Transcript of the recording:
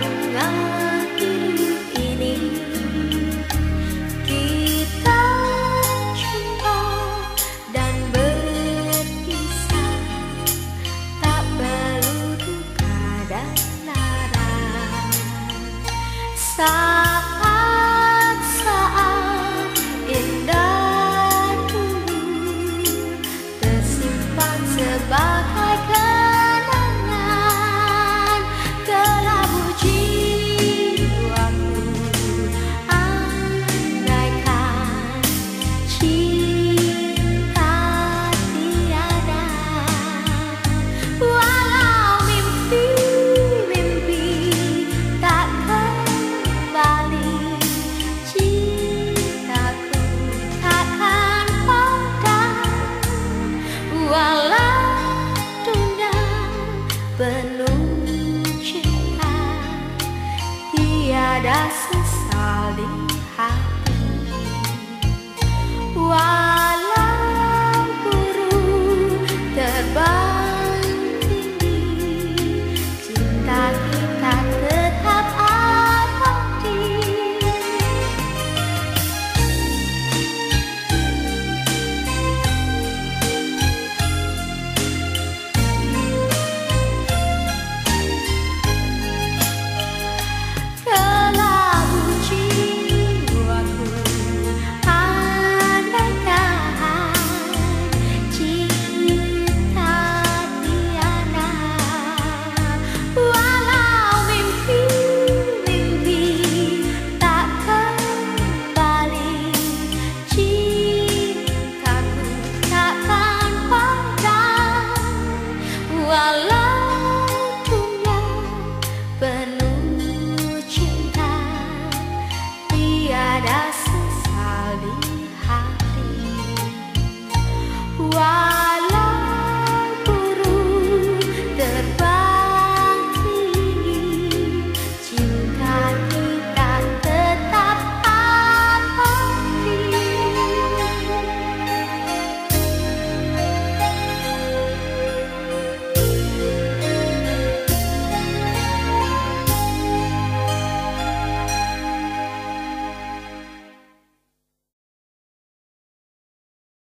Love. tiada sesal di hati.